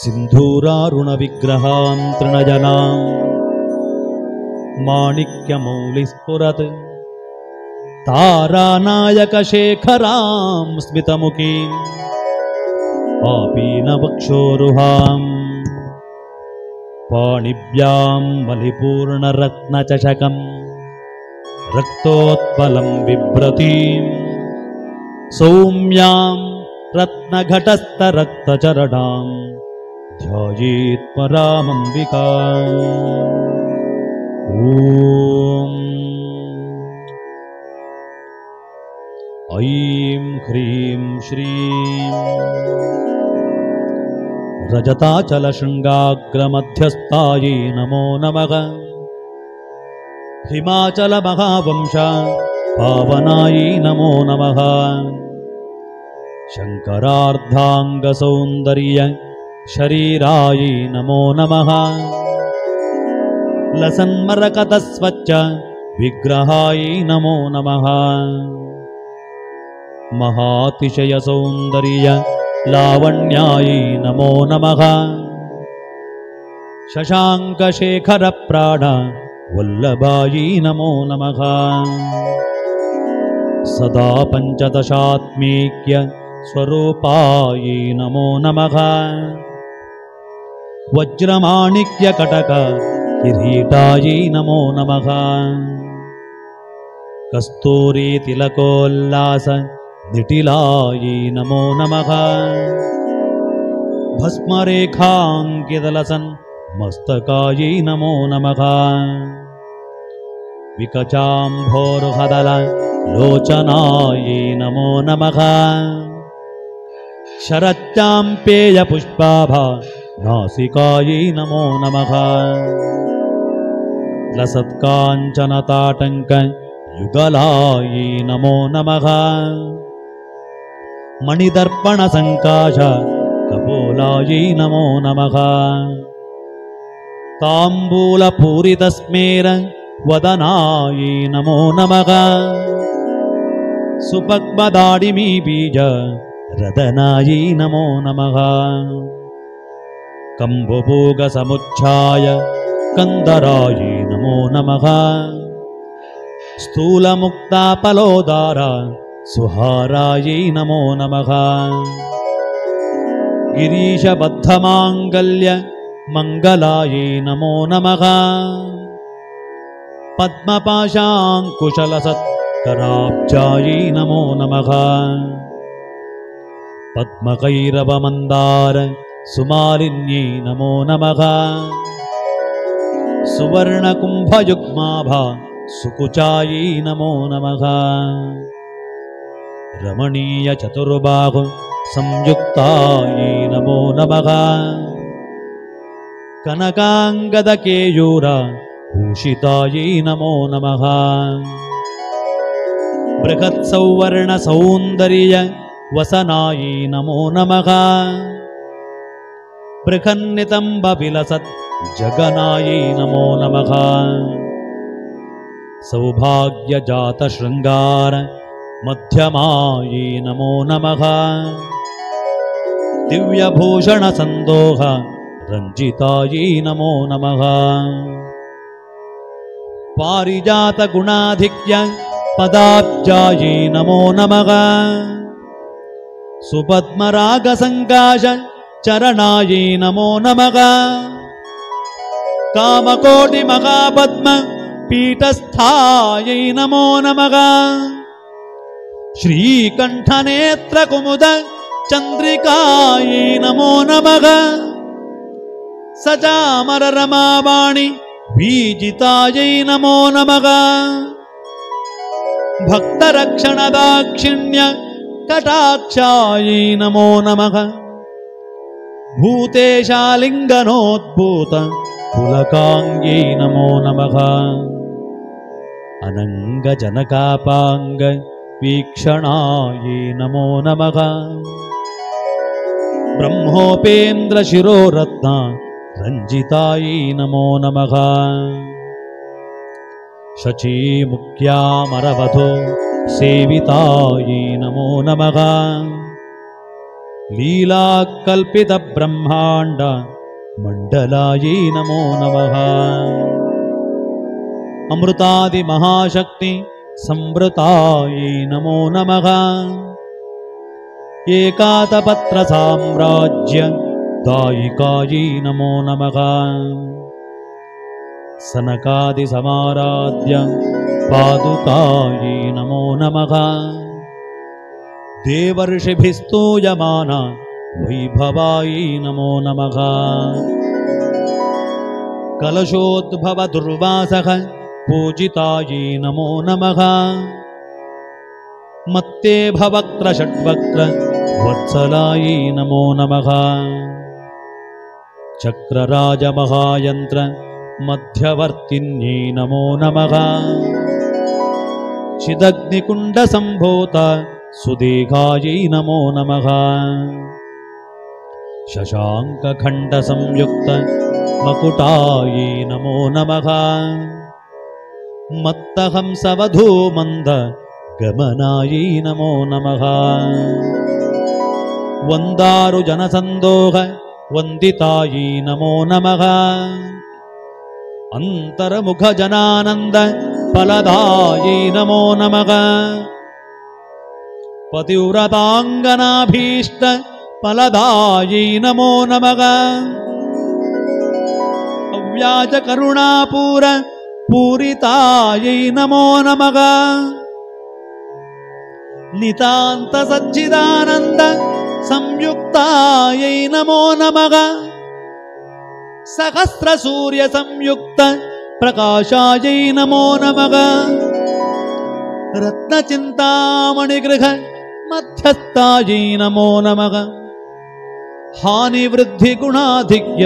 सिन्धूरारुणविग्रहां तृणजनां माणिक्यमौलिस्फुरत् तारानायकशेखरां स्मितमुखीं पापीनवक्षोरुहाम् पाणिभ्यां बलिपूर्णरत्नचषकम् रक्तोत्पलं बिभ्रतीं। सौम्यां रत्नघटस्थरक्तचरणां ध्यायेत् परामम्बिका। ॐ। ऐं ह्रीं श्रीं। रजताचलशृङ्गाग्रमध्यस्थायै नमो नमः हिमाचलमहावंश। पावनायै नमो नमः। शङ्करार्धाङ्गसौन्दर्य शरीरायै नमो नमः। लसन्मरकतस्वच्च विग्रहायै नमो नमः। महातिशयसौन्दर्य लावण्यायै नमो नमः। शशाङ्कशेखरप्राण वल्लभायै नमो नमः। सदा पञ्चदशात्मीक्य स्वरूपायै नमो नमः। वज्रमाणिक्यकटक किरीटायै नमो नमः। कस्तूरीतिलकोल्लास निटिलायै नमो नमः। भस्मरेखाङ्कितलसन् मस्तकायै नमो नमः विकचाम्भोरुहदल लोचनायै नमो नमः। शरच्चाम्पेयपुष्पाभा नासिकायै नमो नमः। लसत्काञ्चनताटङ्क युगलायै नमो नमः। मणिदर्पणसङ्काश कपोलायै नमो नमः। ताम्बूलपूरितस्मेर वदनायै नमो नमः। सुपक्मदाडिमी बीज रदनायै नमो नमः। कम्बुभोगसमुच्छाय कन्दरायै नमो नमः। स्थूलमुक्तापलोदार सुहारायै नमो नमः। गिरीशबद्धमाङ्गल्य मङ्गलायै नमो नमः पद्मपाशाङ्कुशलसत्कराब्जायै नमो नमः। पद्मकैरवमन्दार सुमालिन्यै नमो नमः। सुवर्णकुम्भयुग्माभा सुकुचायै नमो नमः। रमणीयचतुर्बाहु संयुक्तायै नमो नमः। कनकाङ्गदकेयूर भूषितायै नमो नमः। बृहत्सौवर्णसौन्दर्य वसनायै नमो नमः। बृहन्नितम्बविलसत् जगनायै नमो नमः। सौभाग्यजातशृङ्गार मध्यमायै नमो नमः। दिव्यभूषणसन्दोह रञ्जितायै नमो नमः पारिजातगुणाधिक्य पदाब्जायै नमो नमः। सुपद्मरागसङ्काश चरणायै नमो नमः। कामकोटिमहापद्म पीठस्थायै नमो नमः। श्रीकण्ठनेत्रकुमुद चन्द्रिकायै नमो नमः। सचामररमावाणि बीजितायै नमो नमः। भक्तरक्षणदाक्षिण्य कटाक्षायै नमो नमः। भूतेशालिङ्गनोद्भूत पुलकाङ्ग्यै नमो नमः। अनङ्गजनकापाङ्ग वीक्षणायै नमो नमः। ब्रह्मोपेन्द्रशिरोरत्न रञ्जितायै नमो नमः। शचीमुख्यामरवधो सेवितायै नमो नमः। लीलाकल्पितब्रह्माण्ड मण्डलायै नमो नमः। अमृतादिमहाशक्ति संवृतायै नमो नमः। एकातपत्रसाम्राज्य दायिकायै नमो। नमः सनकादिसमाराध्य पादुकायै नमो। नमः देवर्षिभिस्तूयमाना वैभवायै नमो। नमः कलशोद्भवदुर्वासः पूजितायै नमो। नमः मत्ते भवक्त्र षड्वक्त्र वत्सलायै नमो नमः चक्रराजमहायन्त्र मध्यवर्तिन्यै नमो नमः। चिदग्निकुण्डसम्भूत सुदीघायै नमो नमः। शशाङ्कखण्डसंयुक्त मकुटायै नमो नमः। मत्तहंसवधूमन्द गमनायै नमो नमः। वन्दारुजनसन्दोह वन्दितायै नमो नमः। अन्तर्मुखजनानन्द फलदायै नमो नमः। पतिव्रताङ्गनाभीष्ट फलदायै नमो नमः। अव्याजकरुणापूर पूरितायै नमो नमः। नितान्तसच्चिदानन्द संयुक्तायै नमो नमः। सहस्रसूर्यसंयुक्त प्रकाशायै नमो नमः। रत्नचिन्तामणिगृह मध्यस्थायै नमो नमः। हानिवृद्धिगुणाधिक्य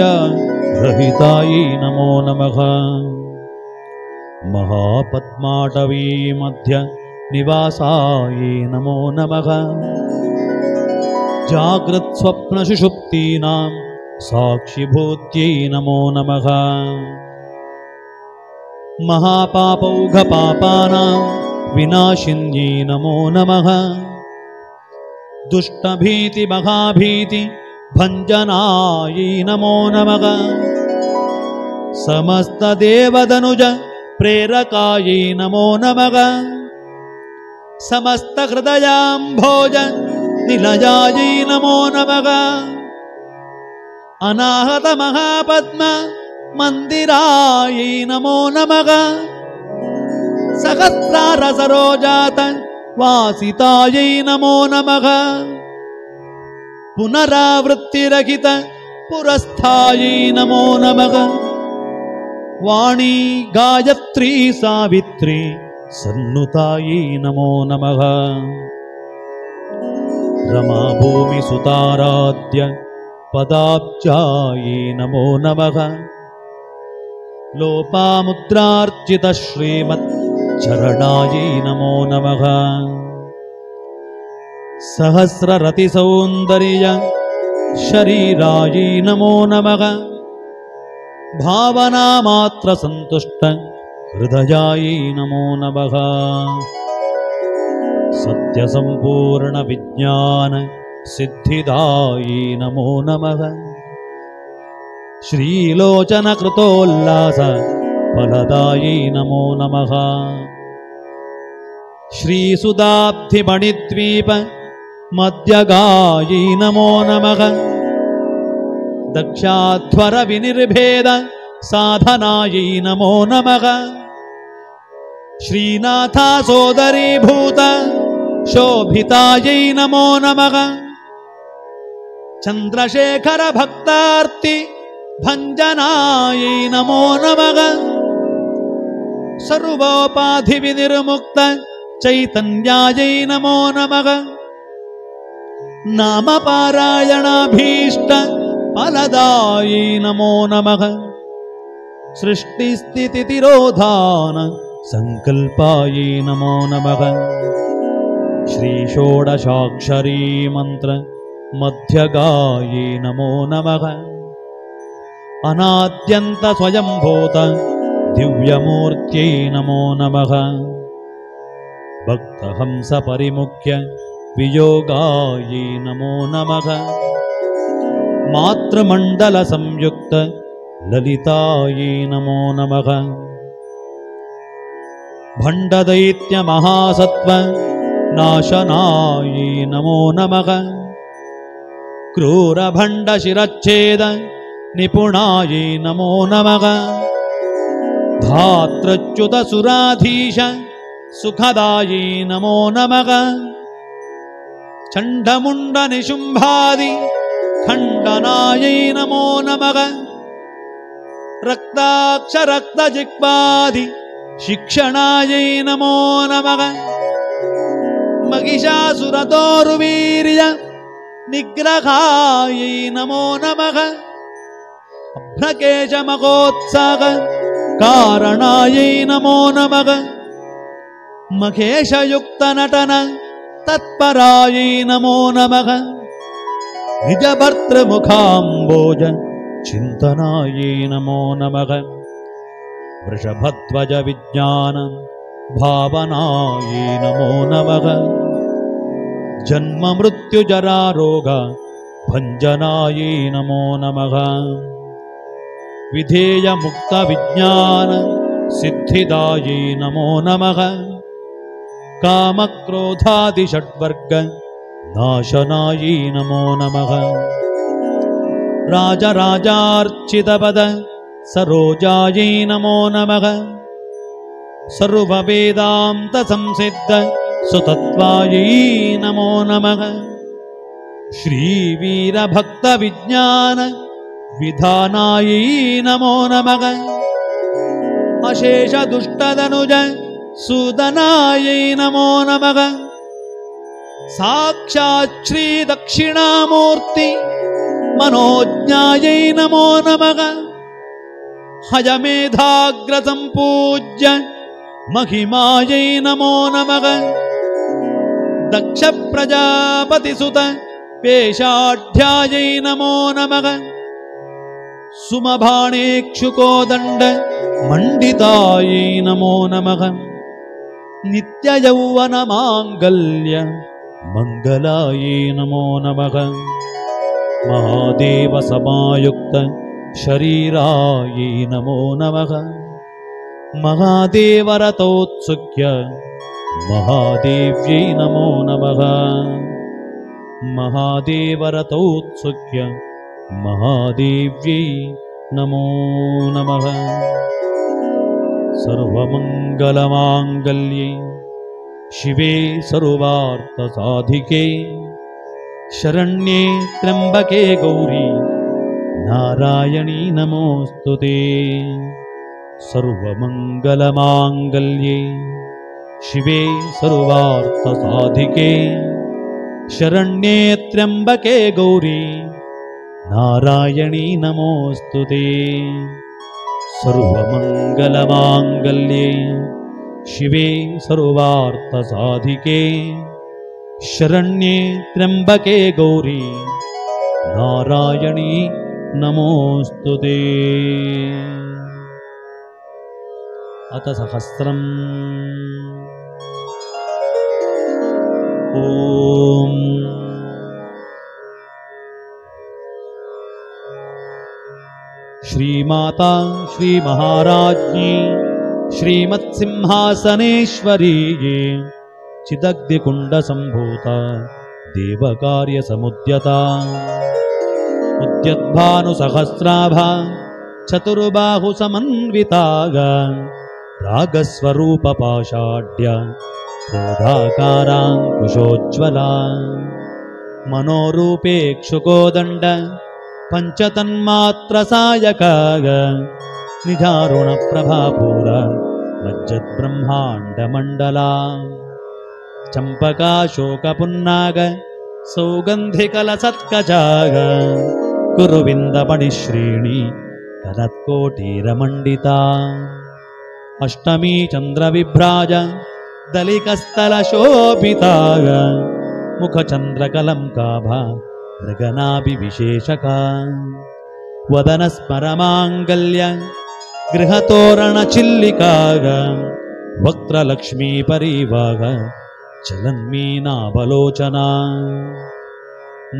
रहितायै नमो नमः। महापद्माटवी मध्य निवासायै नमो नमः जाग्रत्स्वप्नसुषुप्तीनां साक्षिभूत्यै नमो नमः। महापापौघपापानां विनाशिन्यै नमो नमः। दुष्टभीतिमहाभीति भञ्जनायै नमो नमः। समस्तदेवदनुज प्रेरकायै नमो नमः। समस्तहृदयाम्भोज निलयायै नमो नमः। अनाहतमहापद्म मन्दिरायै नमो नमः। सहस्रारसरोजात वासितायै नमो नमः। पुनरावृत्तिरहित पुरस्थायै नमो नमः। वाणी गायत्री सावित्री सन्नुतायै नमो नमः। रमाभूमिसुताराध्य पदाब्जायै नमो नमः। लोपामुद्रार्चितश्रीमच्चरणायै नमो नमः। सहस्ररतिसौन्दर्य शरीरायै नमो नमः। भावनामात्रसन्तुष्ट हृदयायै नमो नमः सत्यसम्पूर्णविज्ञान सिद्धिदायै नमो नमः। श्रीलोचनकृतोल्लास फलदायै नमो नमः। श्रीसुदाब्धिमणिद्वीप मध्यगायै नमो नमः। दक्षाध्वरविनिर्भेद साधनायै नमो नमः। श्रीनाथा सोदरीभूत शोभितायै नमो नमः। चन्द्रशेखरभक्तार्ति भञ्जनायै नमो नमः। सर्वोपाधिविनिर्मुक्त चैतन्यायै नमो नमः। नामपारायणाभीष्ट फलदायै नमो नमः। सृष्टिस्थितितिरोधान सङ्कल्पायै नमो नमः श्रीषोडशाक्षरी मन्त्र मध्यगायै नमो नमः। अनाद्यन्तस्वयम्भूत दिव्यमूर्त्यै नमो नमः। भक्तहंसपरिमुख्य वियोगायै नमो नमः। मातृमण्डलसंयुक्त ललितायै नमो नमः। भण्डदैत्यमहासत्त्व नाशनायै नमो नमः। क्रूरभण्डशिरच्छेद निपुणायै नमो नमः। धात्रच्युतसुराधीश सुखदायै नमो नमः। चण्डमुण्डनिशुम्भादि खण्डनायै नमो नमः। रक्ताक्षरक्तजिह्वादि शिक्षणायै नमो नमः महिषासुरतोरुवीर्य निग्रहायै नमो नमः। अभ्रकेशमहोत्साह कारणायै नमो नमः। महेशयुक्तनटन तत्परायै नमो नमः। निजभर्तृमुखाम्बोज चिन्तनायै नमो नमः। वृषभध्वजविज्ञान भावनायै नमो नमः। जन्ममृत्युजरारोग भञ्जनायै नमो नमः। विधेयमुक्तविज्ञान सिद्धिदायै नमो नमः। कामक्रोधादिषड्वर्ग नाशनायै नमो नमः। राजराजार्चितपद सरोजायै नमो नमः सर्ववेदान्तसंसिद्ध सुतत्वायै नमो नमः। श्रीवीरभक्तविज्ञान विधानायै नमो नमः। अशेषदुष्टदनुज सुदनायै नमो नमः। साक्षात् श्रीदक्षिणामूर्ति मनोज्ञायै नमो नमः। हयमेधाग्रसम्पूज्य महिमायै नमो नमः। दक्षप्रजापतिसुत पेशाढ्यायै नमो नमः। सुमभाणेक्षुकोदण्ड मण्डितायै नमो नमः। नित्ययौवनमाङ्गल्य मङ्गलायै नमो नमः। महादेवसमायुक्त शरीरायै नमो नमः महादेवरतोत्सुक्य महादेव्यै नमो नमः। महादेवरतोत्सुक्य महादेव्यै नमो नमः। सर्वमङ्गलमाङ्गल्ये शिवे सर्वार्थसाधिके शरण्ये त्र्यम्बके गौरी नारायणी नमोऽस्तु ते सर्वमङ्गलमाङ्गल्ये शिवे सर्वार्थसाधिके शरण्ये त्र्यम्बके गौरी नारायणी नमोऽस्तु ते। सर्वमङ्गलमाङ्गल्ये शिवे सर्वार्थसाधिके शरण्ये त्र्यम्बके गौरी नारायणी नमोऽस्तु ते अथ सहस्रम्। ॐ। श्रीमाता श्रीमहाराज्ञी श्रीमत्सिंहासनेश्वरीये चिदग्निकुण्डसम्भूता देवकार्यसमुद्यता। उद्यद्भानुसहस्राभा चतुर्बाहुसमन्विताग रागस्वरूपपाषाढ्य क्रोधाकाराङ्कुशोज्ज्वला मनोरूपेक्षुकोदण्ड पञ्चतन्मात्रसायकाग निजारुणप्रभापूर मज्जद्ब्रह्माण्डमण्डला चम्पकाशोकपुन्नाग सौगन्धिकलसत्कजाग कुरुविन्दमणिश्रेणी कलत्कोटीरमण्डिता अष्टमी चन्द्रविभ्राज दलिकस्थलशोभिताग मुखचन्द्रकलङ्काभा मृगनाभिविशेषका वदनस्मरमाङ्गल्य गृहतोरणचिल्लिकाग वक्त्रलक्ष्मीपरीवाग चलन्मीनावलोचना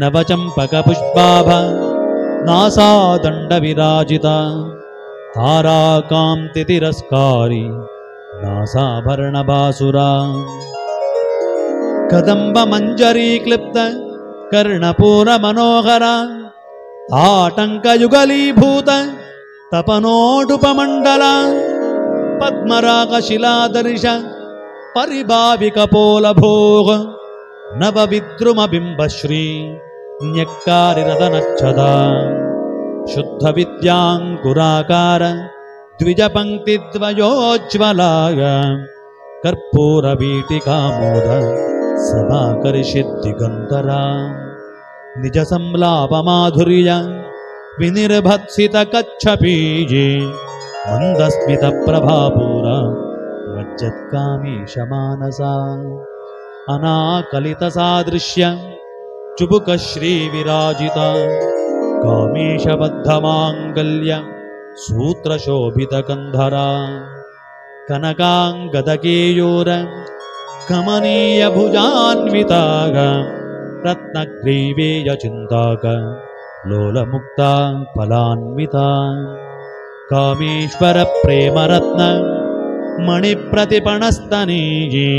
नवचम्पकपुष्पाभ नासादण्डविराजिता ताराकान्तितिरस्कारी नासाभरणबासुरा। कदम्बमञ्जरीक्लिप्त कर्णपूरमनोहर आटङ्कयुगलीभूत तपनोडुपमण्डल पद्मरागशिलादर्श परिभाविकपोलभोग नवविद्रुमबिम्बश्री न्यक्कारिरदनच्छदा शुद्धविद्याङ्कुराकार द्विजपङ्क्तिद्वयोज्ज्वलाय कर्पूरवीटिकामोद समाकर्षिद्दिगन्तरा निजसंलापमाधुर्य विनिर्भत्सितकच्छपीजे मन्दस्मितप्रभापूरा मज्जत्कामीशमानसा अनाकलितसादृश्य चुबुकश्रीविराजिता कामेशबद्धमाङ्गल्य सूत्रशोभितकन्धरा। कनकाङ्गदकेयोर कमनीयभुजान्विताग रत्नग्रीवेयचिन्ताक लोलमुक्ता फलान्विता। कामेश्वरप्रेमरत्न मणिप्रतिपणस्तनीये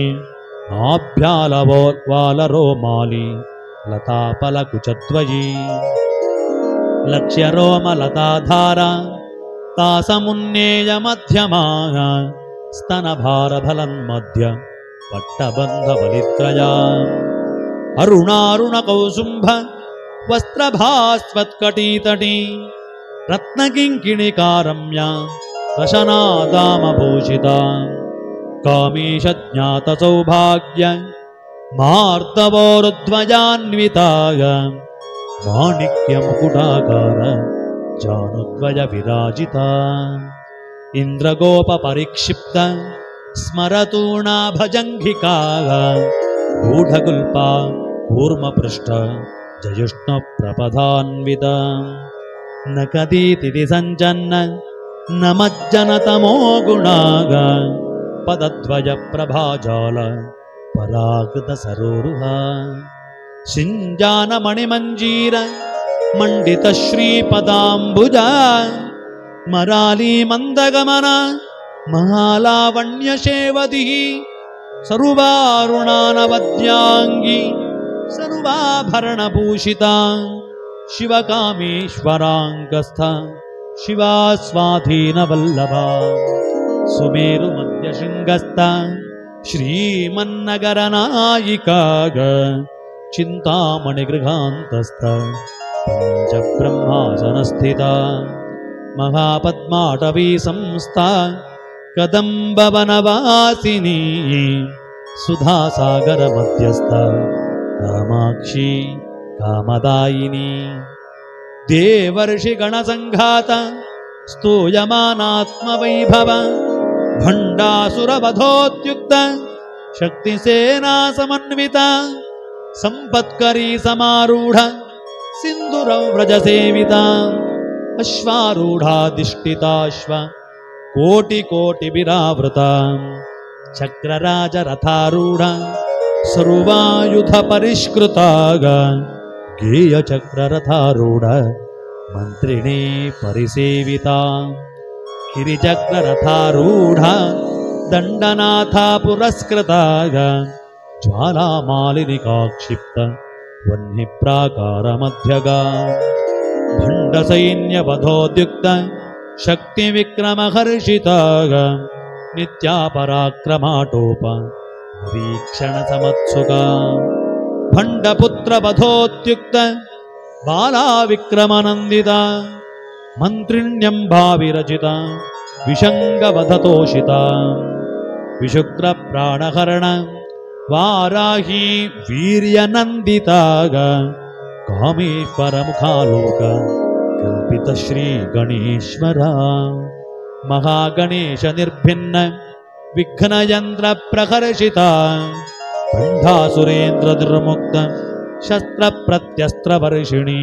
आभ्यालवोत्वालरोमाली लतापलकुचद्वयी लक्ष्यरोमलताधारा तासमुन्नेयमध्यमाः स्तनभारफलन्मध्य पट्टबन्धबलित्रया। अरुणारुणकौसुम्भ वस्त्रभास्वत्कटीतटी रत्नकिङ्किणिकारम्या रशनादामभूषिता कामेशज्ञातसौभाग्य मार्दवोरुध्वजान्विताय माणिक्यमुकुटाकार जानुद्वयविराजिता इन्द्रगोपपरिक्षिप्त स्मरतूणाभजङ्घिकाः गूढकुल्पा कूर्मपृष्ठ जयुष्णप्रपदान्विता न कदीतिथि सञ्जन्न न मज्जनतमो गुणाग। पदद्वयप्रभाजाल पराकृतसरोरुहा शिञ्जानमणिमञ्जीर मण्डितश्रीपदाम्बुजा मरालीमन्दगमन महालावण्यशेवतिः सर्वारुणानवद्याङ्गी सर्वाभरणभूषिता शिवकामेश्वराङ्गस्थ शिवा स्वाधीनवल्लभा सुमेरुमध्यशृङ्गस्थ श्रीमन्नगरनायिकाग चिन्तामणिगृहान्तस्थ पञ्चब्रह्मासनस्थिता महापद्माटवी संस्था कदम्बवनवासिनी सुधासागरमध्यस्थ कामाक्षी कामदायिनी देवर्षिगणसङ्घात स्तूयमानात्मवैभव भण्डासुरवधोद्युक्त शक्तिसेनासमन्विता सम्पत्करी समारूढ सिन्दुरव्रजसेविता अश्वारूढाधिष्ठिताश्व कोटिकोटिविरावृता चक्रराजरथारूढ सर्वायुधपरिष्कृताग गेयचक्ररथारूढ मन्त्रिणे परिसेविता। गिरिचक्ररथारूढ दण्डनाथा पुरस्कृताग ज्वालामालिनिकाक्षिप्त वह्निप्राकारमध्यगा भण्डसैन्यवधोद्युक्त शक्तिविक्रमहर्षिताग नित्यापराक्रमाटोप वीक्षणसमत्सुका भण्डपुत्रवधोद्युक्त बालाविक्रमनन्दिता मन्त्रिण्यम्भाविरचिता विशङ्गवधतोषिता विशुक्रप्राणहरण वाराही वीर्यनन्दिताग कामेश्वरमुखालोक कल्पितश्रीगणेश्वरा। महागणेशनिर्भिन्न विघ्नयन्त्रप्रकर्षिता बन्धासुरेन्द्रदुर्मुक्त शस्त्रप्रत्यस्त्रवर्षिणी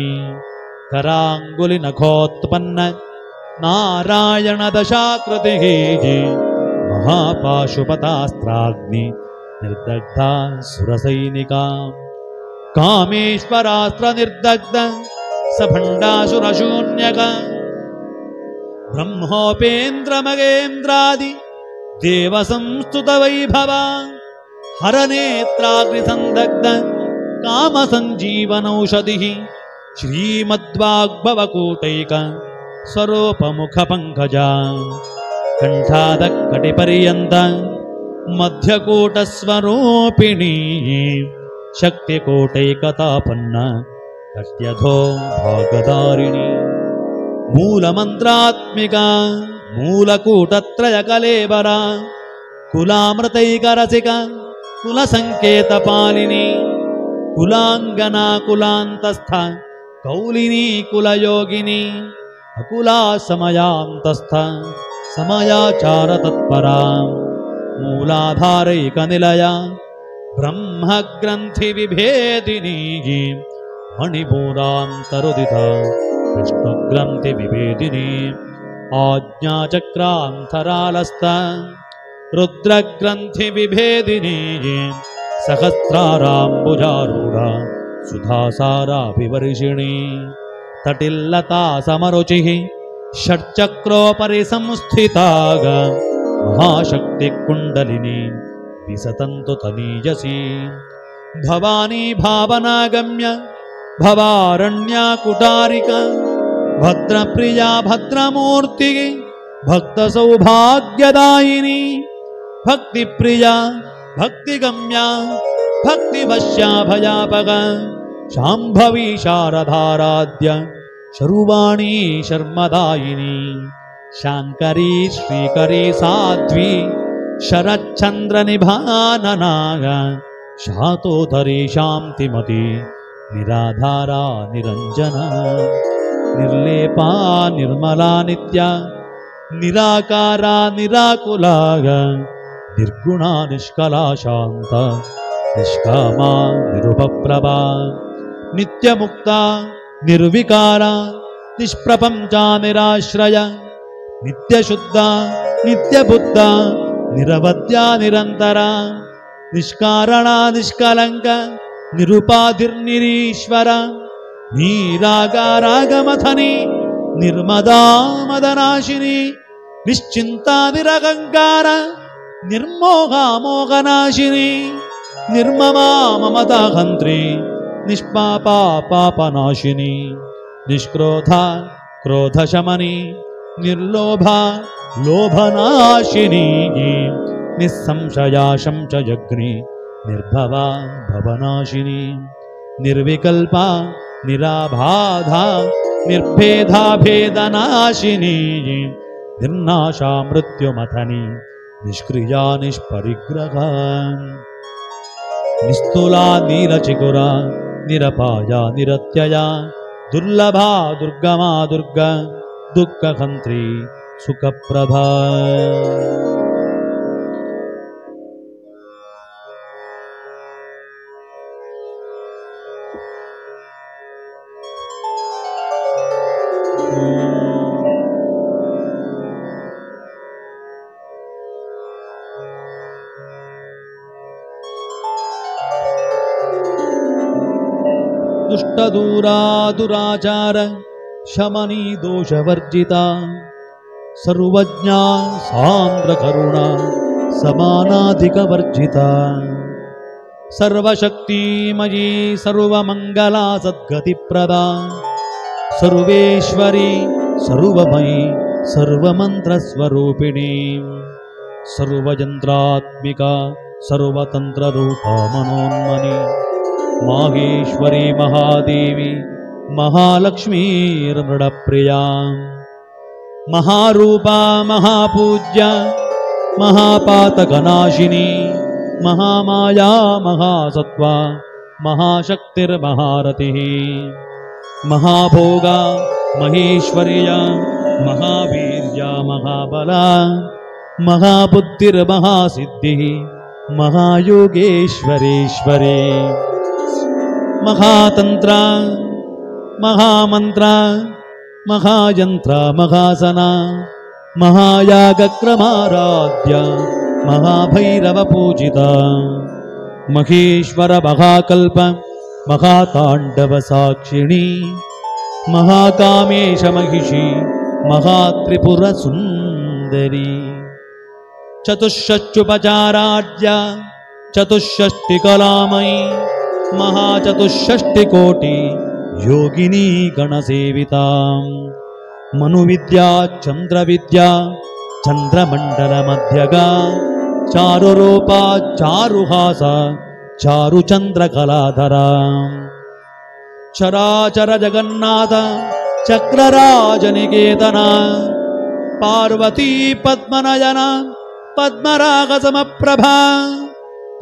कराङ्गुलिनखोत्पन्न नारायणदशाकृतिः महापाशुपतास्त्राग्नि निर्दग्धा सुरसैनिका कामेश्वरास्त्र निर्दग्ध सभण्डासुरशून्यक ब्रह्मोपेन्द्रमगेन्द्रादि देवसंस्तुतवैभव हरनेत्राग्निसन्दग्ध कामसञ्जीवनौषधिः। श्रीमद्वाग्भवकूटैक स्वरूपमुखपङ्कजा कण्ठादकटिपर्यन्त मध्यकूटस्वरूपिणी शक्तिकूटैकतापन्न कट्यधो भागधारिणी मूलमन्त्रात्मिका मूलकूटत्रयकलेबरा कुलामृतैकरसिक कुलसङ्केतपालिनी कुलाङ्गना कुलान्तस्थ कौलिनी कुलयोगिनी अकुला समयान्तस्थ समयाचारतत्परा मूलाधारैकनिलया ब्रह्मग्रन्थिविभेदिनी मणिपूरान्तरुदिता विष्णुग्रन्थिविभेदिनी आज्ञाचक्रान्तरालस्त रुद्रग्रन्थिविभेदिनी सहस्राराम्बुजारूढा सुधासाराभिवर्षिणी तटिल्लता समरुचिः षट्चक्रोपरि संस्थिताग महाशक्तिकुण्डलिनी विसतन्तु तनीजसी भवानी भावनागम्य भवारण्या कुटारिका भद्रप्रिया भद्रमूर्तिः भक्तसौभाग्यदायिनी भक्तिप्रिया भक्तिगम्या भक्तिवश्या भयापग शाम्भवी शारदाराध्य शरुवाणी शर्मदायिनी शाङ्करी श्रीकरी साध्वी शरच्चन्द्रनिभाननाग शातोधरी शान्तिमती निराधारा निरञ्जना निर्लेपा निर्मला नित्या निराकारा निराकुलाग निर्गुणा निष्कला शान्त निष्कामा निरुपप्रभा नित्यमुक्ता निर्विकारा निष्प्रपञ्चा निराश्रय नित्यशुद्धा नित्यबुद्धा निरवद्या निरन्तरा निष्कारणा निष्कलङ्क निरुपाधिर्निरीश्वर नीरागारागमथनी निर्मदा मदनाशिनी निश्चिन्ता निरहङ्कार निर्मोहामोहनाशिनी निर्ममा ममताहन्त्री निष्पापा पापनाशिनी निष्क्रोधा क्रोधशमनी निर्लोभा, लोभनाशिनी, निःसंशया शंशयग्नि, निर्भवा भवनाशिनी, निर्विकल्पा निराबाधा निर्भेदा भेदनाशिनी, निर्नाशा मृत्युमथनी, निष्क्रिया निष्परिग्रहा, निस्तुला नीलचिकुरा, निरपाया निरत्यया, दुर्लभा दुर्गमा दुर्गा दुःखहन्त्री सुखप्रभा। दुष्टदूरा दुराचार शमनी दोषवर्जिता सर्वज्ञा सान्द्रकरुणा समानाधिकवर्जिता। सर्वशक्तिमयी सर्वमङ्गला सद्गतिप्रदा सर्वेश्वरी सर्वमयी सर्वमन्त्रस्वरूपिणी। सर्वयन्त्रात्मिका सर्वतन्त्ररूपा मनोन्मनी। माहेश्वरी महादेवी महालक्ष्मीर्मृडप्रिया महारूपा महापूज्या महापातकनाशिनी महामाया महासत्त्वा महाशक्तिर्महारथिः। महाभोगा महेश्वर्या महावीर्या महाबला महाबुद्धिर्महासिद्धिः महायोगेश्वरेश्वरे। महातन्त्र महामन्त्र महायन्त्र महासना महायागक्रमाराध्य महाभैरवपूजिता महेश्वरमहाकल्प महाताण्डवसाक्षिणी महाकामेशमहिषी महात्रिपुरसुन्दरी चतुष्षष्ट्युपचाराढ्या चतुष्षष्टिकलामयी महाचतुष्षष्टिकोटि योगिनी गणसेविता। चंद्र विद्या चंद्रमंडल मध्यगा चारुरूपा, चारुहास कलाधरा चराचर जगन्नाथ चक्रराज निकेतना पार्वती पद्मनयन पद्मराग समप्रभा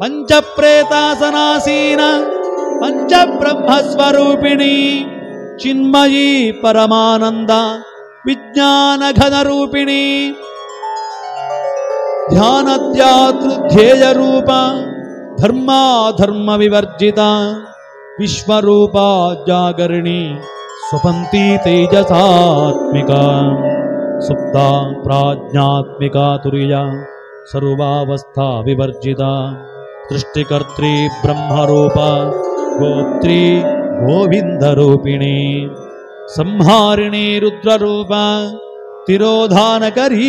पञ्चप्रेतासनासीन पञ्चब्रह्मस्वरूपिणी चिन्मयी परमानन्द विज्ञानघनरूपिणी ध्यानद्यातृध्येयरूप धर्माधर्मविवर्जिता विश्वरूपा जागरिणी स्वपन्ती तेजसात्मिका सुप्ता प्राज्ञात्मिका तुर्या सर्वावस्था विवर्जिता सृष्टिकर्त्री ब्रह्मरूपा गोत्री गोविन्दरूपिणी संहारिणी रुद्ररूपा तिरोधानकरीश्वरी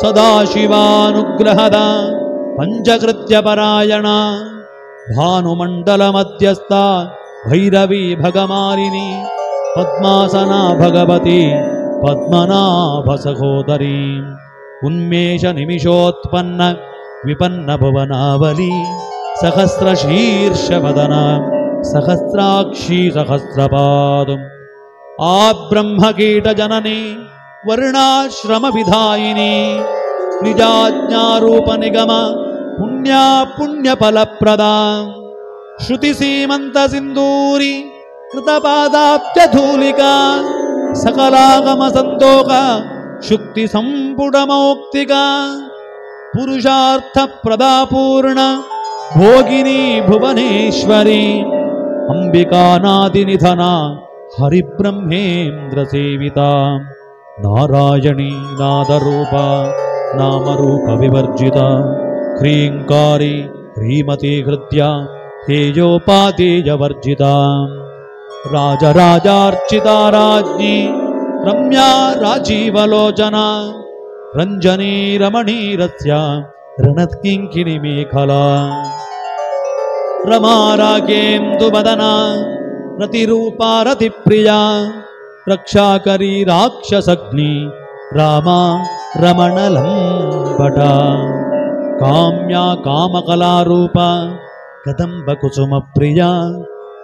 सदाशिवानुग्रहदा पञ्चकृत्यपरायणा भानुमण्डलमध्यस्था भैरवी भगमालिनी पद्मासना भगवती पद्मनाभसहोदरी उन्मेषनिमिषोत्पन्न विपन्नभुवनावली सहस्रशीर्षवदना सहस्राक्षी सहस्रपादम् आब्रह्मकीटजननी वर्णाश्रमविधायिनी निजाज्ञारूपनिगम पुण्या पुण्यफलप्रदा श्रुतिसीमन्तसिन्दूरि कृतपादाब्जधूलिका सकलागमसन्तोक शुक्तिसम्पुटमौक्तिका। पुरुषार्थप्रदा पूर्ण भोगिनी भुवनेश्वरी अम्बिकानादिनिधना हरिब्रह्मेन्द्रसेविता नारायणी नादरूपा नामरूपविवर्जिता ह्रीङ्कारी ह्रीमती हृद्या तेजोपातेजवर्जिता राजराजार्चिता राज्ञी रम्या राजीवलोचना रञ्जनी रमणीरस्य रणत्किङ्किणिमेखला रमा रागेन्दुवदना रतिरूपा रतिप्रिया रक्षाकरी राक्षसग्नि रामा रमणलम्बटा काम्या कामकलारूपा कदम्बकुसुमप्रिया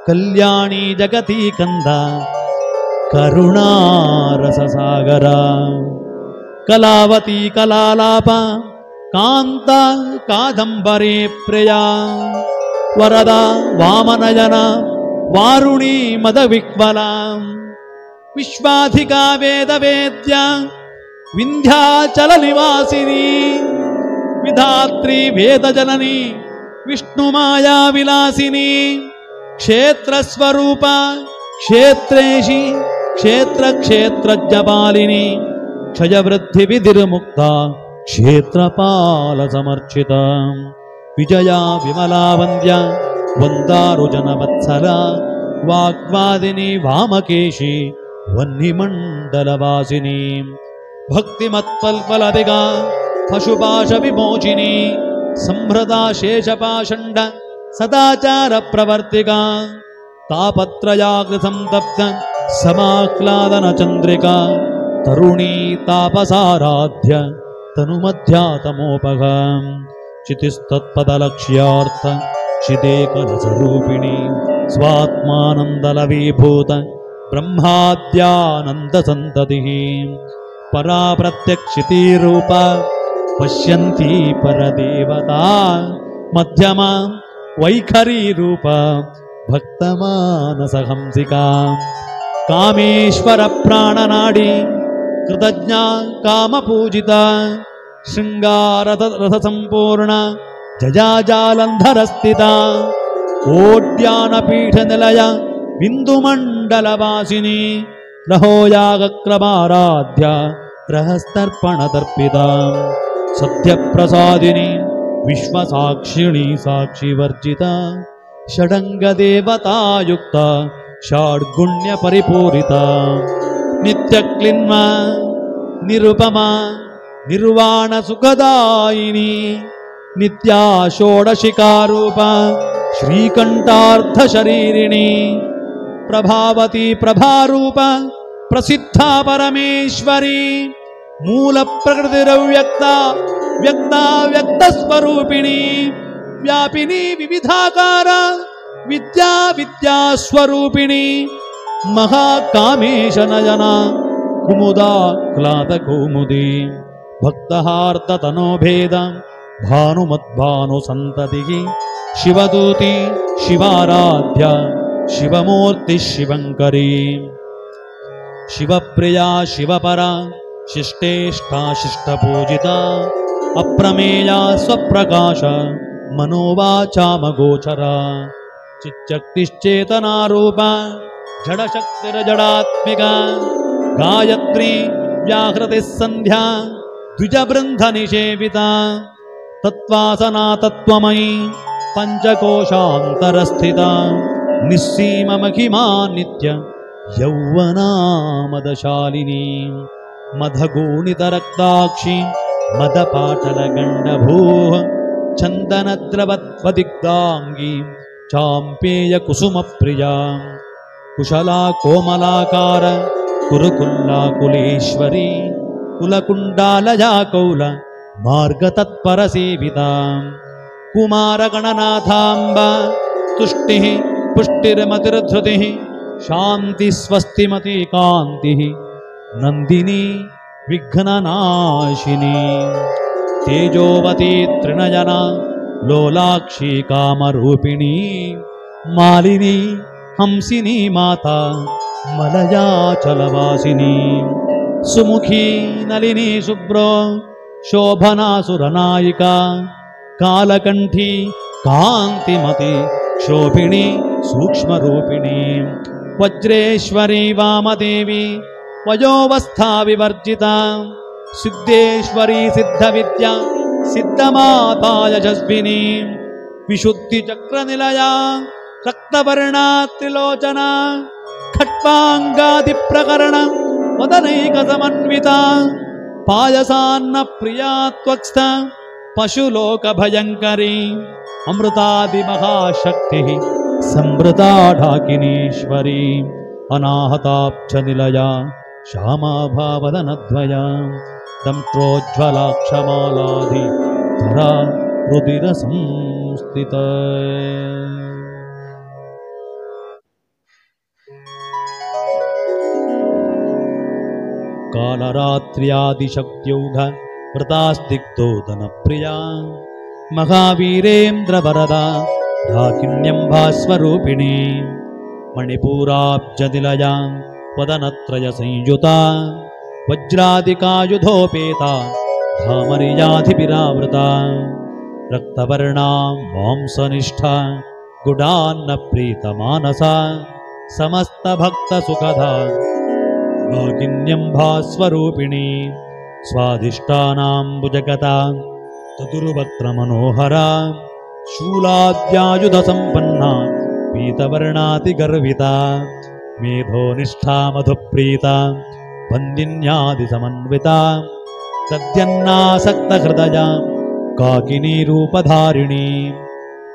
कल्याणी जगती कन्दा करुणारससागरा कलावती कलालापा कान्ता कादम्बरी प्रिया वरदा वामनयना वारुणी मदविह्वला विश्वाधिका वेदवेद्या विन्ध्याचलनिवासिनी विधात्री वेदजननी विष्णुमाया विलासिनी क्षेत्रस्वरूपा क्षेत्रेषि क्षेत्रक्षेत्रज्ञपालिनी क्षयवृद्धिविधिर्मुक्ता क्षेत्रपालसमर्चिता। विजया विमला वन्द्या वन्दारुजनवत्सला वाग्वादिनी वामकेशी वह्निमण्डलवासिनी। भक्तिमत्पल्पलदिगा पशुपाशविमोचिनी संहृता शेषपाषण्ड सदाचारप्रवर्तिका तापत्रयाग्रसन्तप्त समाह्लादनचन्द्रिका तरुणी तापसाराध्य तनुमध्यातमोपगा चितिस्तत्पदलक्ष्यार्थ चिदेकरसरूपिणी स्वात्मानन्दलवीभूत ब्रह्माद्यानन्दसन्ततिः परा प्रत्यक्षितीरूपा पश्यन्ती परदेवता मध्यमा वैखरीरूपा भक्तमानसहंसिका कामेश्वरप्राणनाडी कृतज्ञा कामपूजिता शृङ्गाररथसम्पूर्ण जजाजालन्धरस्थिता कोड्यानपीठनिलय बिन्दुमण्डलवासिनी रहोयागक्रमाराध्य ग्रहस्तर्पणतर्पिता सत्यप्रसादिनी विश्वसाक्षिणी साक्षिवर्जिता षडङ्गदेवतायुक्ता षड्गुण्यपरिपूरिता నిత్యక్లిన్మ నిరుపమ నిర్వాణ సుఖదాయిని నిత్యా షోడశికారూప శ్రీకంఠార్థ శరీరిణి ప్రభావతి ప్రభారూప ప్రసిద్ధా పరమేశ్వరి మూల ప్రకృతిరవ్యక్త వ్యక్తావ్యక్తస్వరూపిణి వ్యాపిని వివిధాకార విద్యా విద్యాస్వరూపిణి नयना कुमुदा क्लादकौमुदी भक्तहार्दतनोभेद भानुमद्भानुसन्ततिः। शिवदूती शिवाराध्य शिवमूर्तिः शिवङ्करी शिवप्रिया शिवपरा शिष्टेष्टा शिष्टपूजिता अप्रमेया स्वप्रकाश मनोवाचामगोचरा चिच्चक्तिश्चेतनारूपा जडशक्तिरजडात्मिका। गायत्री व्याहृतिः सन्ध्या द्विजबृन्धनिषेविता। तत्त्वासना तत्त्वमयी पञ्चकोशान्तरस्थिता। निःसीममहिमा नित्य यौवनामदशालिनी मदगोणितरक्ताक्षी मदपाटलगण्डभूः। चन्दनद्रवत्वदिग्धाङ्गी चाम्पेयकुसुमप्रिया कुशला कोमलाकार कुरुकुल्लाकुलेश्वरी कुलकुण्डालया कौल मार्गतत्परसेविता कुमारगणनाथाम्ब तुष्टिः पुष्टिर्मतिर्धृतिः शान्तिस्वस्तिमती कान्तिः नन्दिनी विघ्ननाशिनी तेजोवती तृणजना लोलाक्षी कामरूपिणी मालिनी हंसिनी माता मलयाचलवासिनी सुमुखी नलिनी शुभ्रो शोभनासुरनायिका कालकण्ठी कान्तिमती शोभिणी सूक्ष्मरूपिणी। वज्रेश्वरी वामदेवी वयोवस्था विवर्जिता सिद्धेश्वरी सिद्धविद्या सिद्धमाता यशस्विनी। विशुद्धिचक्रनिलया रक्तवर्णा त्रिलोचना खट्वाङ्गादिप्रकरण वदनैकसमन्विता पायसान्नप्रिया त्वक्स्थ पशुलोकभयङ्करी अमृतादिमहाशक्तिः संवृता ढाकिनीश्वरी अनाहताब्जनिलया श्यामाभावदनद्वया दंष्ट्रोज्ज्वलाक्षमालाधि धरा रुदिरसंस्थित कालरात्र्यादिशक्त्यौघ वृतास्तिग्धोदनप्रिया महावीरेन्द्रवरदा ढाकिन्यम्भास्वरूपिणी मणिपूराब्जनिलया वदनत्रयसंयुता। वज्रादिकायुधोपेता धामरियाधिभिरावृता रक्तवर्णा मांसनिष्ठा गुडान्नप्रीतमानसा। समस्तभक्तसुखदा नागिन्यम्भास्वरूपिणी स्वादिष्टानाम्बुजगता चतुर्वक्त्रमनोहरा शूलाद्यायुधसम्पन्ना पीतवर्णातिगर्विता मेधोनिष्ठा मधुप्रीता वन्दिन्यादिसमन्विता तद्यन्नासक्तहृदया काकिनीरूपधारिणी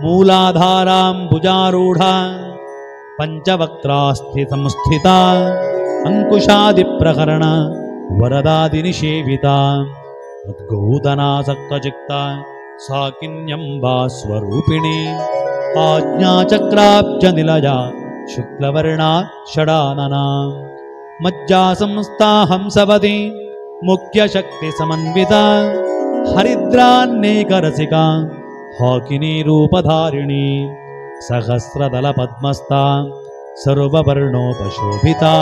मूलाधाराम्बुजारूढा पञ्चवक्त्रास्थिसंस्थिता अङ्कुशादिप्रकरण वरदादिनिषेविता उद्गौदनासक्तचित्ता साकिन्यम्बा स्वरूपिणी आज्ञाचक्राब्जनिलया शुक्लवर्णा षडानना मज्जासंस्था हंसवती मुख्यशक्तिसमन्विता हरिद्रान्नेकरसिका हाकिनीरूपधारिणी सहस्रदलपद्मस्था सर्ववर्णोपशोभिता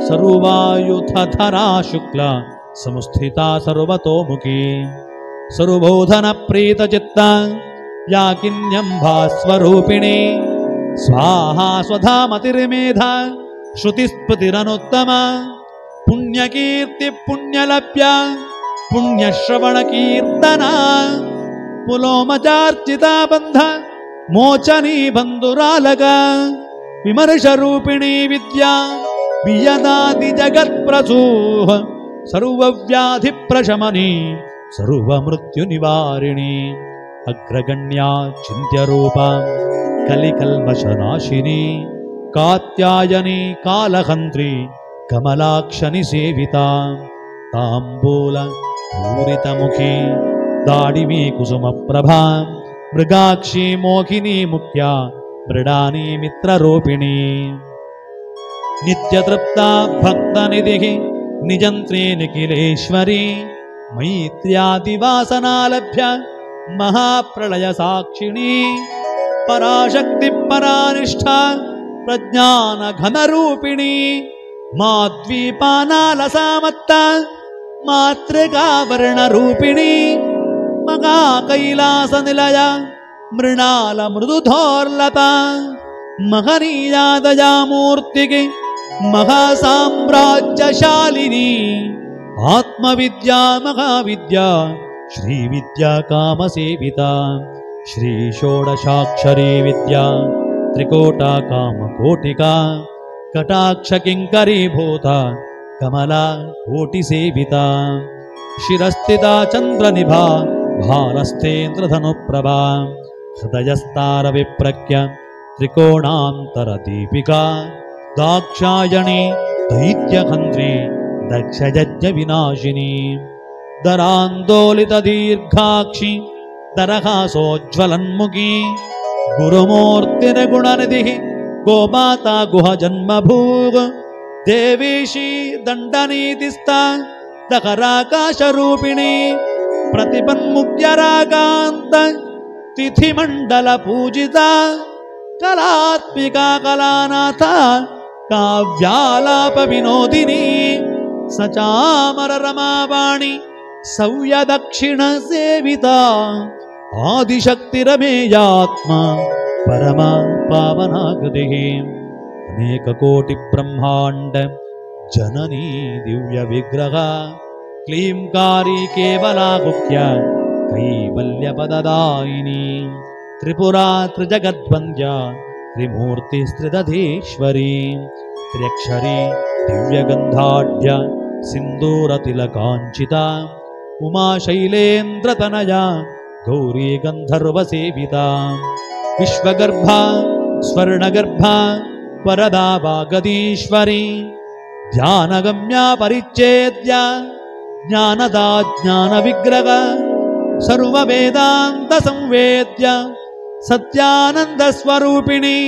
सर्वायुधधरा शुक्ला संस्थिता सर्वतोमुखी। सर्वबोधनप्रीतचित्ता याकिन्यम्भास्वरूपिणी स्वाहा स्वधा मतिर्मेधा पुण्यलभ्य पुण्यश्रवणकीर्तना। पुलोमचार्चिता बन्ध मोचनी बन्धुरालग विमर्शरूपिणी विद्या वियदादिजगत्प्रसूः सर्वव्याधिप्रशमनी सर्वमृत्युनिवारिणी अग्रगण्या चिन्त्यरूपा कलिकल्मषनाशिनी कात्यायनी कालहन्त्री कमलाक्षनि सेविता ताम्बूल पूरितमुखी दाडिमी कुसुमप्रभा मृगाक्षी मोहिनी मुख्या मृडानी मित्ररूपिणी नित्यतृप्ता भक्तनिधिः निजन्त्री निखिलेश्वरी मैत्र्यादिवासनालभ्य महाप्रलयसाक्षिणी पराशक्तिपरानिष्ठा प्रज्ञानघनरूपिणी माद्वीपानालसामत्ता मातृकावर्णरूपिणी मगाकैलासनिलया मृणालमृदुधोर्लता महनीयादया मूर्तिः महासाम्राज्यशालिनी आत्मविद्या महाविद्या श्रीविद्या कामसेविता श्रीषोडशाक्षरी विद्या त्रिकोटा कामकोटिका कटाक्षकिङ्करीभूता कमला कोटिसेविता शिरस्थिता चन्द्रनिभा भालस्थेन्द्रधनुप्रभा हृदयस्तारविप्रज्ञ त्रिकोणान्तरदीपिका दाक्षायणी दैत्यहन्त्री दक्षयज्ञविनाशिनी दरान्दोलितदीर्घाक्षि, दरहासोज्ज्वलन्मुखी गुरुमूर्तिर्गुणनिधिः गोमाता गुहजन्मभूः देवीशी दण्डनीतिस्था दकराकाशरूपिणी प्रतिपन्मुख्यरागान्त, तिथिमण्डलपूजिता, कलात्मिका कलानाथा काव्यालापविनोदिनी स चामररमावाणि सव्यदक्षिणसेविता आदिशक्तिरमेयात्मा परमा पावनाकृतिः अनेककोटिब्रह्माण्ड जननी दिव्यविग्रह क्लीङ्कारी केवला गुह्य कैवल्यपददायिनी त्रिपुरा त्रिजगद्वन्द्या त्रिमूर्तिस्त्रिदधीश्वरी त्र्यक्षरी दिव्यगन्धाढ्य सिन्दूरतिलकाञ्चिता उमाशैलेन्द्रतनया गौरी गन्धर्वसेविता विश्वगर्भा स्वर्णगर्भा वरदा वागदीश्वरी ध्यानगम्या परिच्छेद्य ज्ञानदा ज्ञानविग्रह सर्ववेदान्तसंवेद्य सत्यानन्दस्वरूपिणी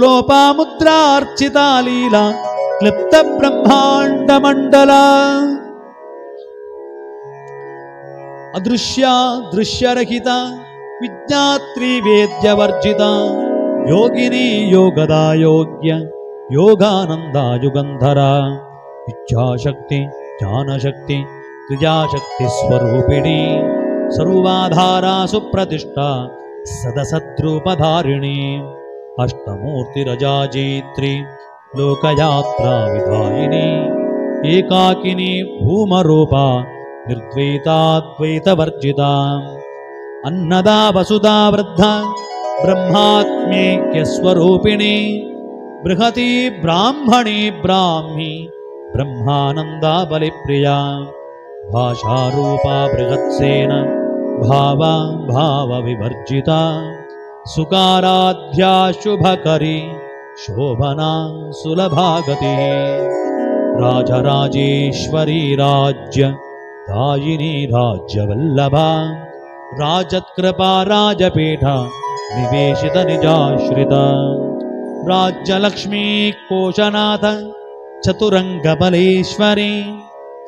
लोपामुद्रार्चिता लीला क्लिप्तब्रह्माण्डमण्डला अदृश्या, दृश्यरहिता, विज्ञात्री वेद्यवर्जिता, योगिनी योगदा योग्य योगानन्दायुगन्धरा इच्छाशक्ति, ज्ञानशक्ति क्रियाशक्तिस्वरूपिणी सर्वाधारा सुप्रतिष्ठा सदसद्रूपधारिणी अष्टमूर्तिरजाजेत्री लोकयात्रा विधायिनी एकाकिनी भूमरूपा निर्द्वैताद्वैतवर्जिता अन्नदा वसुधा वृद्धा ब्रह्मात्मेक्यस्वरूपिणी बृहती ब्राह्मणी ब्राह्मी ब्रह्मानन्दा बलिप्रिया भाषारूपा बृहत्सेन भावा भावविवर्जिता सुकाराध्या शुभकरी शोभना सुलभागतिः। राजराजेश्वरी राज्य दायिनी राज्यवल्लभा राजत्कृपा राजपीठा निवेशितनिजाश्रिता राज्यलक्ष्मी कोशनाथ चतुरङ्गबलेश्वरी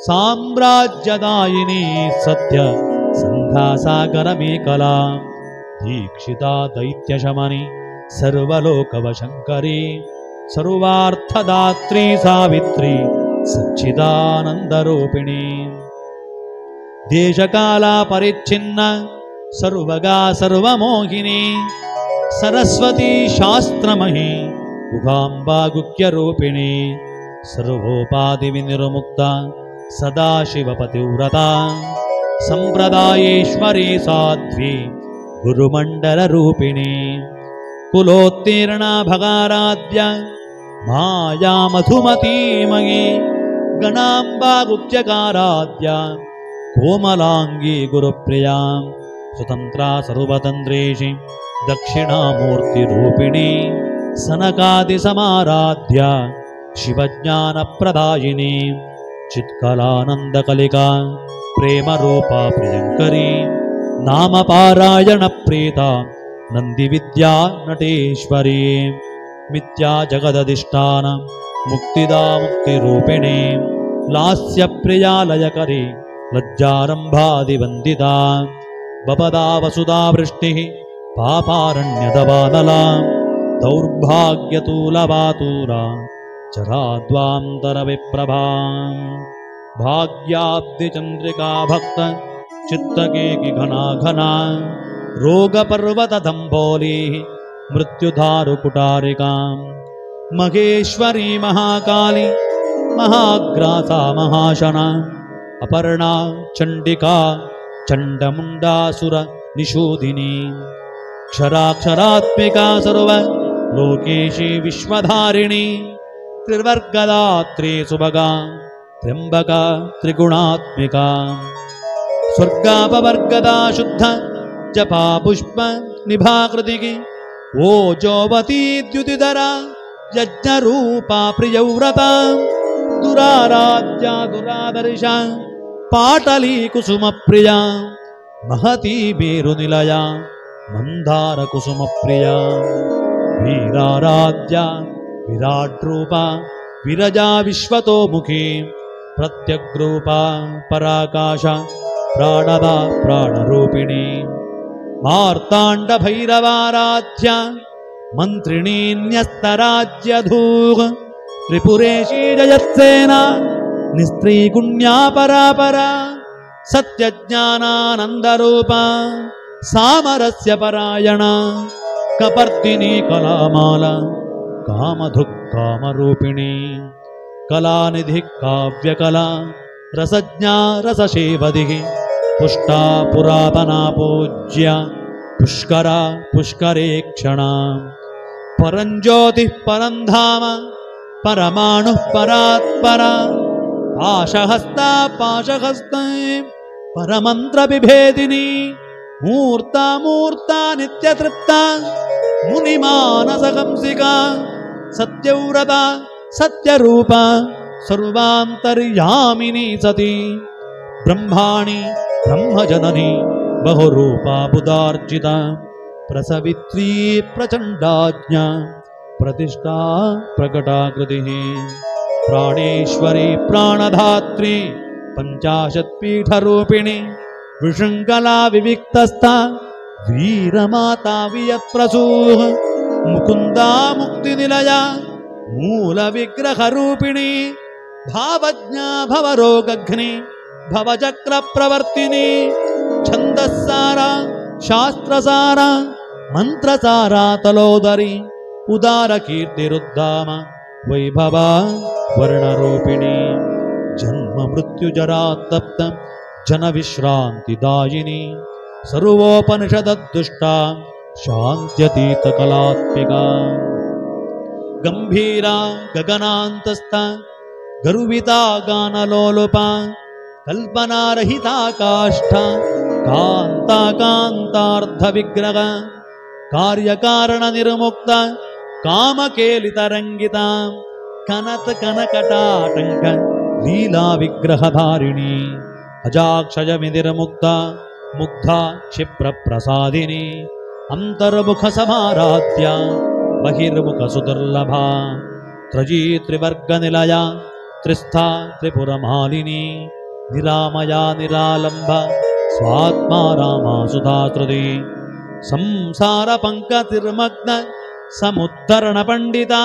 साम्राज्यदायिनी सत्य सन्ध्यासागरमेकला दीक्षिता दैत्यशमनि सर्वलोकवशङ्करी सर्वार्थदात्री सावित्री सच्चिदानन्दरूपिणी। देशकाला परिच्छिन्न सर्वगा सर्वमोहिनी सरस्वती शास्त्रमही उगाम्बा गुह्यरूपिणी सर्वोपाधिविनिर्मुक्ता सदाशिवपतिव्रता सम्प्रदायेश्वरी साध्वी गुरुमण्डलरूपिणी कुलोत्तीर्णा भगाराध्या माया मधुमतीमयी गणाम्बागुच्यकाराध्या कोमलाङ्गी गुरुप्रिया स्वतन्त्रा सर्वतन्त्रेषि दक्षिणामूर्तिरूपिणी सनकादिसमाराध्या शिवज्ञानप्रदायिनी चित्कलानन्दकलिका प्रेमरूपा प्रियङ्करी। नामपारायणप्रीता नन्दिविद्या नटेश्वरी। मिथ्या जगदधिष्ठान मुक्तिदा मुक्तिरूपिणी लास्यप्रियालयकरी लज्जारम्भादिवन्दिता। बपदा वसुधा वृष्टिः पापारण्यदवादला दौर्भाग्यतूलवातूरा चराद्वान्तरविप्रभा भाग्याब्दिचन्द्रिका भक्त चित्तकेकि घना घना रोगपर्वतदम्भोलीः मृत्युधारुकुटारिकाम् महेश्वरी महाकाली महाग्रासा महाशना अपर्णा चण्डिका चण्डमुण्डासुर निषूदिनी क्षराक्षरात्मिका सर्व लोकेशी विश्वधारिणी त्रिवर्गदात्री सुभगा त्र्यंबका, त्रिगुणात्मिका। स्वर्गापवर्गदा शुद्ध, जपा पुष्प निभाकृति वो जोवतीद्युतिधरा प्रिय प्रियव्रता। दुराराध्या दुरादर्श, पाटली कुसुम प्रिया महती मेरुनिलया, मंदार कुसुम प्रिया वीराराध्या विराट रूपा विरजा विश्वतो मुखी प्रत्यग्रूपा पराकाश प्राणदा प्राणरूपिणी। मार्ताण्डभैरवाराध्या मन्त्रिणीन्यस्तराज्यधूः त्रिपुरेशी जयत्सेना निस्त्रीगुण्या परापरा सत्यज्ञानानन्दरूपा सामरस्य परायणा कपर्दिनी कलामाला कामधुक्कामरूपिणी कलानिधिः काव्यकला रसज्ञा रसशेवधिः पुष्टा पुरातना पूज्या पुष्करा पुष्करेक्षणा। परञ्ज्योतिः परं धाम परमाणुः परात्परा पाशहस्ता पाशहस्ते परमन्त्रविभेदिनी मूर्ता मूर्ता नित्यतृप्ता मुनिमानसहंसिका सत्यव्रता सत्यरूपा सर्वान्तर्यामिनी सती। ब्रह्माणि ब्रह्मजननी बहुरूपा बुधार्जिता प्रसवित्री प्रचण्डाज्ञा प्रतिष्ठा प्रकटाकृतिः। प्राणेश्वरी प्राणधात्री पञ्चाशत्पीठरूपिणी। विशृङ्खला विविक्तस्था वीरमाता वियत्प्रसूः। मुकुन्दा मुक्तिनिलया मूलविग्रहरूपिणी भावज्ञा भवरोगघ्नि भवचक्रप्रवर्तिनी छन्दस्सारा शास्त्रसारा मन्त्रसारा तलोदरी उदारकीर्तिरुद्धाम वैभवा वर्णरूपिणी जन्ममृत्युजरात्तप्त जनविश्रान्तिदायिनी सर्वोपनिषदद्दुष्टा शान्त्यतीतकलात्मिका गम्भीरा गगनान्तस्था गर्विता गानलोलुपा कल्पनारहिता काष्ठा कान्ता कान्तार्धविग्रह कार्यकारणनिर्मुक्ता कामकेलितरङ्गिता कनत कनकटाटङ्क लीलाविग्रहधारिणी अजाक्षयमिनिर्मुक्ता मुग्धा क्षिप्रप्रसादिनी अन्तर्मुखसमाराध्या बहिर्मुखसुदुर्लभा त्रयी त्रिवर्गनिलया त्रिस्था त्रिपुरमालिनी निरामया निरालम्ब स्वात्मा रामा सुधाकृति संसारपङ्कतिर्मग्न समुद्धरणपण्डिता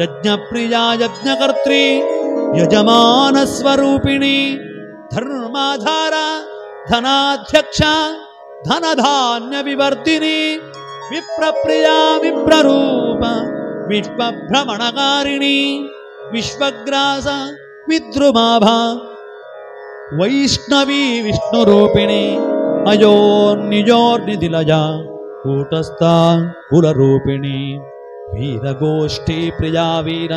यज्ञप्रिया यज्ञकर्त्री यजमानस्वरूपिणी धर्माधारा धनाध्यक्षा धनधान्यविवर्धिनी विप्रप्रिया विप्ररूप विश्वभ्रमणकारिणी विश्वग्रास विद्रुमाभा वैष्णवी विष्णुरूपिणी अयोर्निजोर्निधिलजा कूटस्था कुलरूपिणी वीरगोष्ठी प्रिया वीर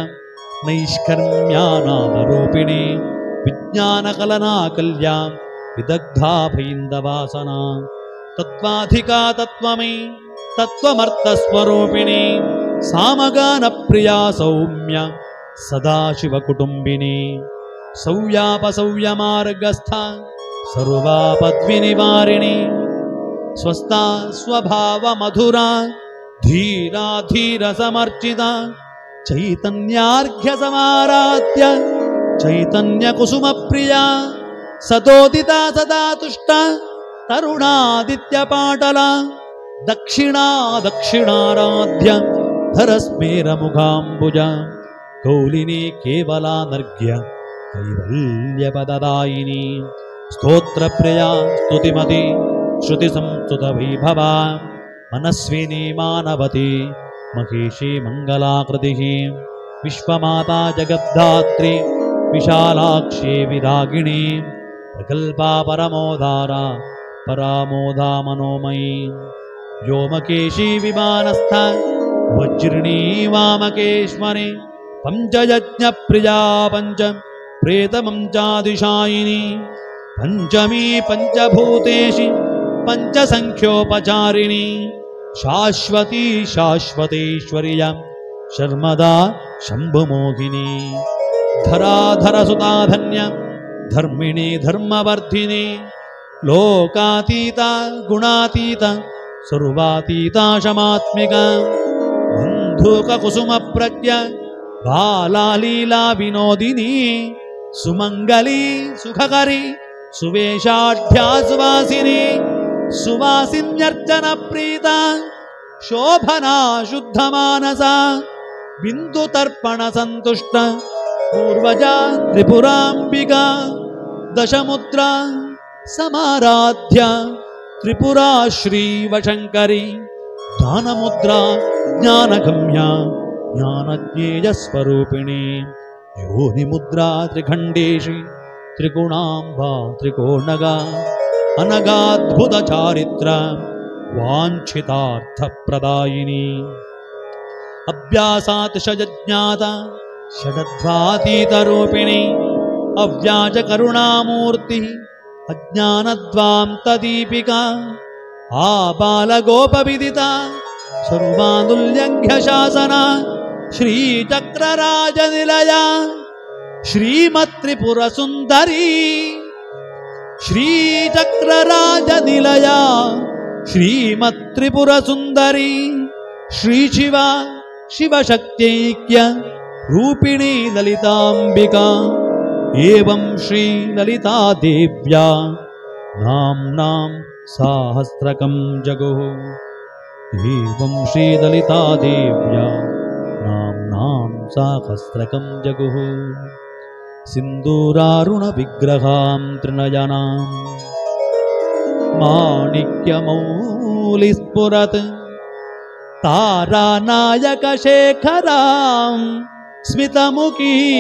नैष्कर्म्यानादरूपिणी विज्ञानकलना कल्या विदग्धा भैन्दवासना तत्त्वाधिका तत्त्वमयी तत्त्वमर्थस्वरूपिणी सामगानप्रिया सौम्य सदाशिवकुटुम्बिनी सौव्यापसौव्यमार्गस्था सर्वापद्विनिवारिणी स्वस्था स्वभावमधुरा धीरा धीरसमर्चिता चैतन्यार्घ्यसमाराध्य चैतन्यकुसुमप्रिया सदोदिता सदा तुष्टा तरुणादित्यपाटला दक्षिणा दक्षिणाराध्य धरस्मेरमुखाम्बुज कौलिनी केवलानर्घ्य कैवल्यपददायिनी स्तोत्रप्रिया स्तुतिमती श्रुतिसंस्तुतवैभवा मनस्विनी मानवती महेशी मङ्गलाकृतिः विश्वमाता जगद्धात्री विशालाक्षी विरागिणी प्रकल्पा परमोदारा परामोदा मनोमयी व्योमकेशी विमानस्थ वज्रिणी वामकेश्वरी पञ्चयज्ञप्रिया पञ्च प्रेतमञ्चादिशायिनी पञ्चमी पञ्चभूतेषि पञ्चसङ्ख्योपचारिणी शाश्वती शाश्वतेश्वर्या शर्मदा शम्भुमोहिनी धराधरसुता धन्य धर्मिणी धर्मवर्धिनी लोकातीता गुणातीता सर्वातीता शमात्मिका बन्धुककुसुमप्रज्ञ बालालीला विनोदिनी सुमङ्गली सुखकरी सुवेशाढ्या सुवासिनी सुवासिन्यर्चनप्रीता शोभना शुद्धमानसा बिन्दुतर्पणसन्तुष्ट पूर्वजा त्रिपुराम्बिका दशमुद्रा समाराध्य त्रिपुरा श्रीवशङ्करी ज्ञानमुद्रा ज्ञानगम्या ज्ञानज्ञेयस्वरूपिणी योनिमुद्रा त्रिखण्डेशि त्रिगुणाम्बा त्रिकोणगा अनगाद्भुतचारित्र वाञ्छितार्थप्रदायिनी अभ्यासात् षजज्ञाता षडध्वातीतरूपिणी अव्याजकरुणामूर्तिः अज्ञानद्वान्तदीपिका आबालगोपविदिता सर्वानुल्यङ्घ्यशासना श्रीचक्रराजनिलया श्रीमत्त्रिपुरसुन्दरी श्रीचक्रराजनिलया श्रीमत्त्रिपुरसुन्दरी श्रीशिवा शिवशक्त्यैक्य रूपिणी ललिताम्बिका एवं श्रीललितादेव्या नाम्नां साहस्रकं जगुः। एवं श्रीललितादेव्या नाम्नां साहस्रकं जगुः। सिन्दूरारुणविग्रहां त्रिनयनाम् माणिक्यमौलिस्फुरत्। तारानायकशेखरां स्मितमुखी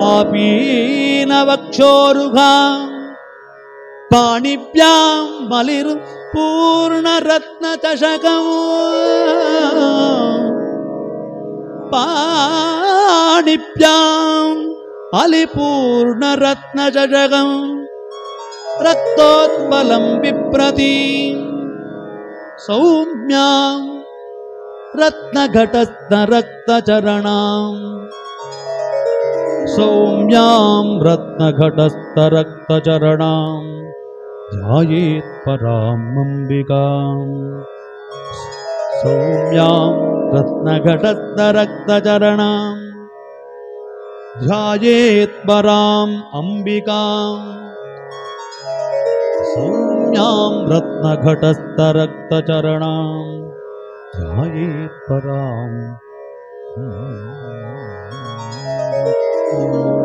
आपीनवक्षोरुघां पाणिभ्यां मलिर्पूर्णरत्नचषकम् पाणिभ्याम् अलिपूर्णरत्नचषकम् रक्तोत्पलं बिप्रति सौम्यां रत्नघटस्थरक्तचरणाम् सौम्यां रत्नघटस्थरक्तचरणां ध्यायेत् पराम् अम्बिकाम्। सौम्यां रत्नघटस्थरक्तचरणाम् ध्यायेत् पराम् अम्बिकाम्। सौम्यां रत्नघटस्थरक्तचरणां ध्यायेत् पराम् ॐ